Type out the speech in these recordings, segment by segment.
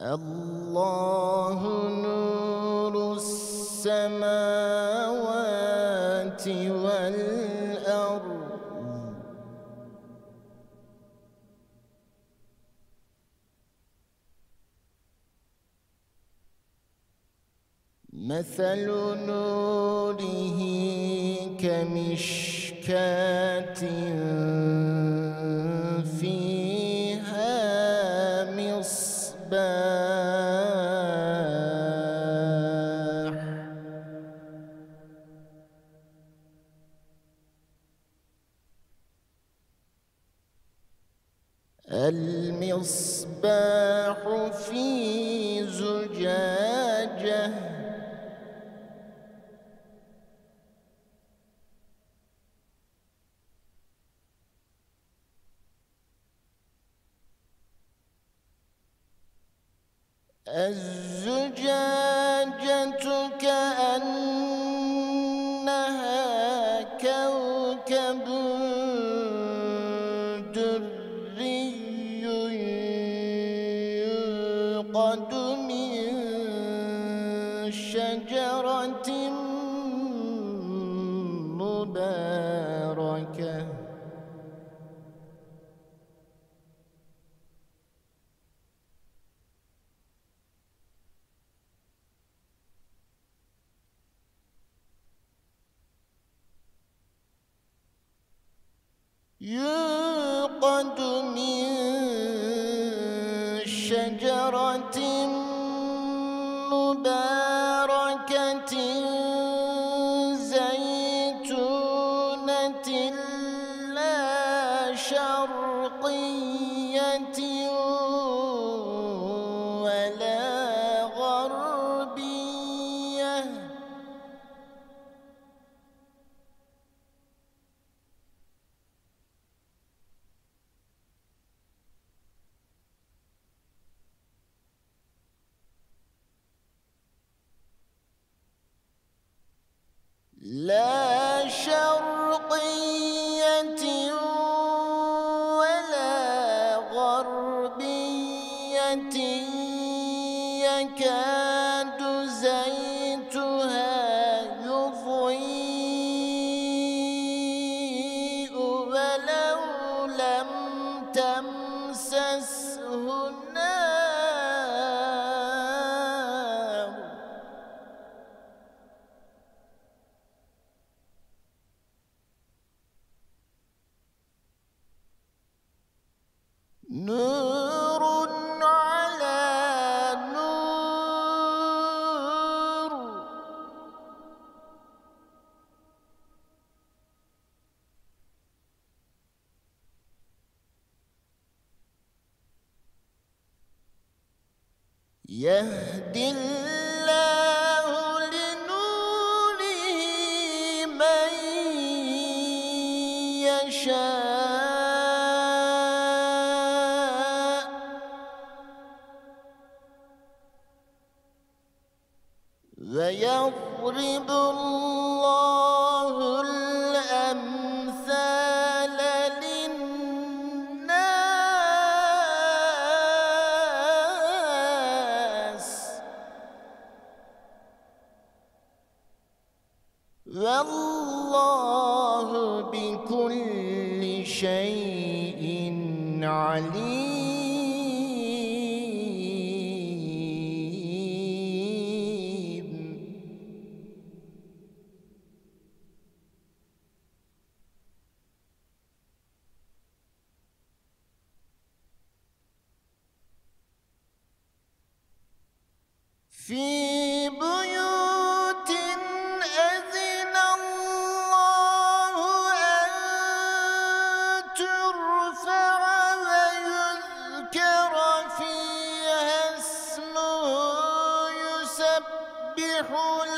الله نور السماوات والأرض. مثل نوره كمشكاة المصباح في زجاجة. الزجاجة كأنها كوكب مباركة يوقد لا شرقية ولا غربية. لا يكاد زيتها يضيء ولو لم تمسسه يهدي الله لنوره من يشاء. ويضرب الله عليم. في hole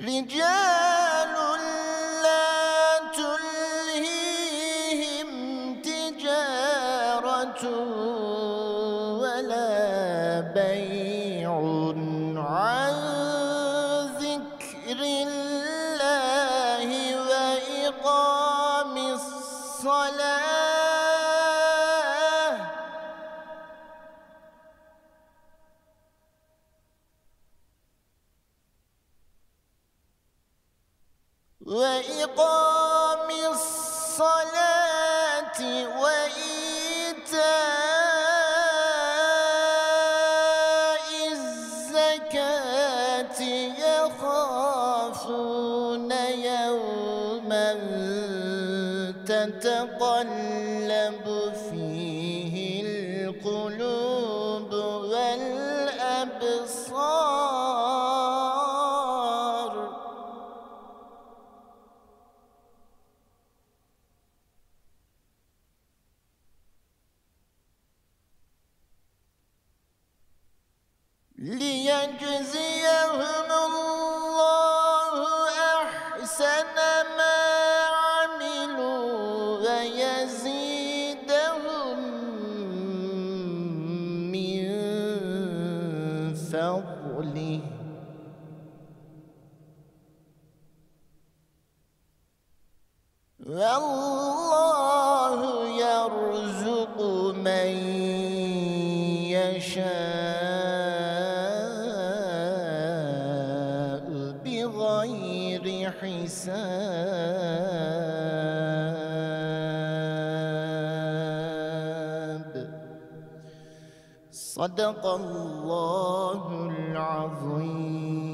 Linh. وإقام الصلاة وإيتاء الزكاة يخافون يوما تتقلب فيه ليجزيهم الله أحسن ما عملوا ويزيدهم من فضله. والله بغير حساب. صدق الله العظيم.